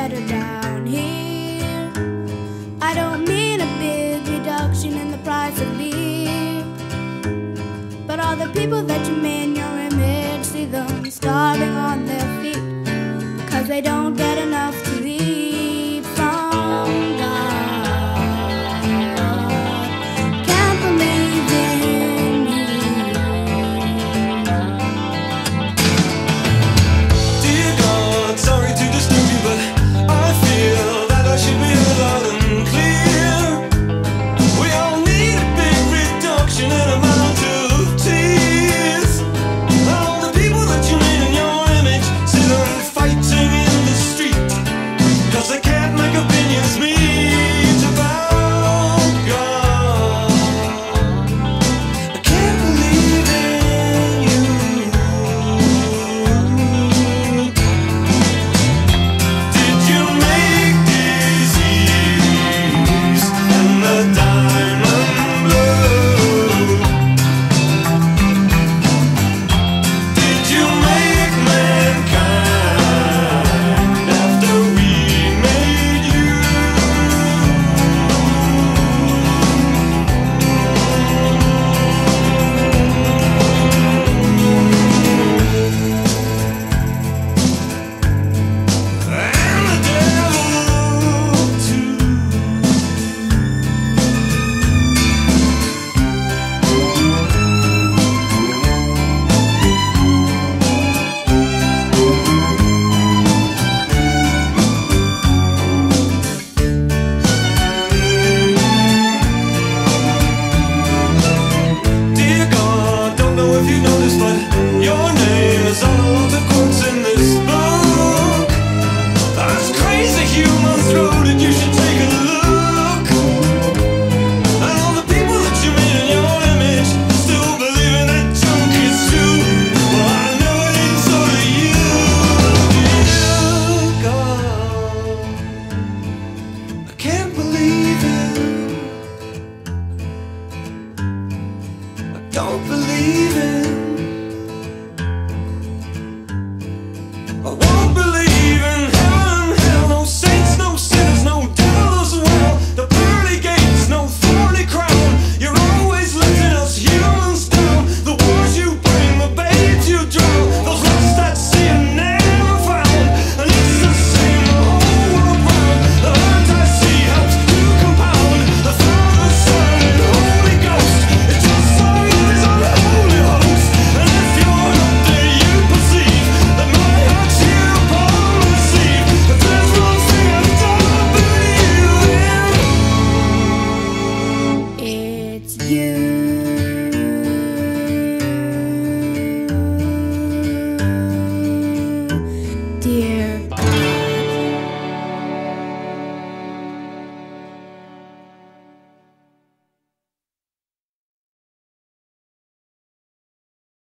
better down here. I don't mean a big reduction in the price of beer. But all the people that you made your image, see them starving on their feet. Cause they don't get enough believing